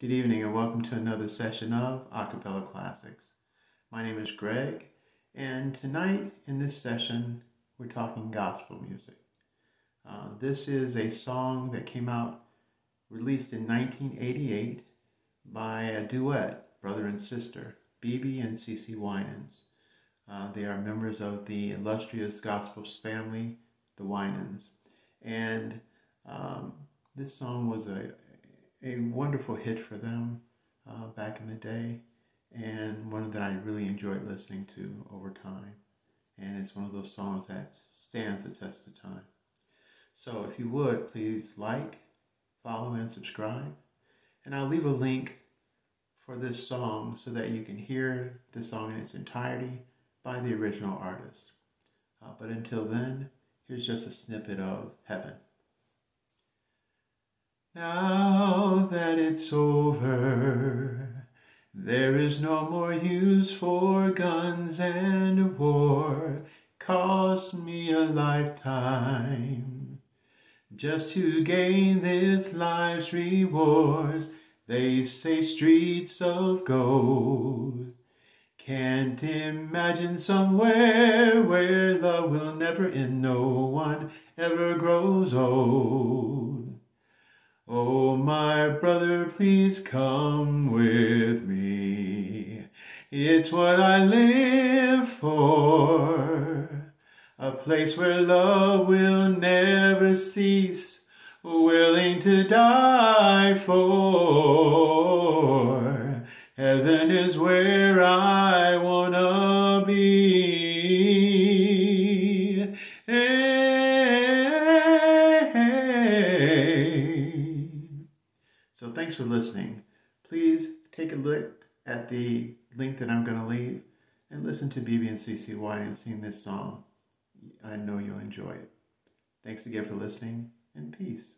Good evening and welcome to another session of Acapella Classics. My name is Greg, and tonight in this session we're talking gospel music. Uh, this is a song that came out, released in 1988 by a duet, brother and sister, BeBe and CeCe Winans. Uh, they are members of the illustrious gospel family, the Winans. And um, this song was a, a wonderful hit for them uh, back in the day, and one that I really enjoyed listening to over time. And it's one of those songs that stands the test of time. So if you would, please like, follow, and subscribe. And I'll leave a link for this song so that you can hear the song in its entirety by the original artist. Uh, but until then, here's just a snippet of Heaven. Now it's over, there is no more use for guns and war. Cost me a lifetime just to gain this life's rewards. They say streets of gold. Can't imagine somewhere where love will never end. No one ever grows old. Oh, my brother, please come with me. It's what I live for. A place where love will never cease, willing to die for. Heaven is where I wanna be. So thanks for listening. Please take a look at the link that I'm going to leave and listen to BeBe and CeCe Winans sing this song. I know you'll enjoy it. Thanks again for listening and peace.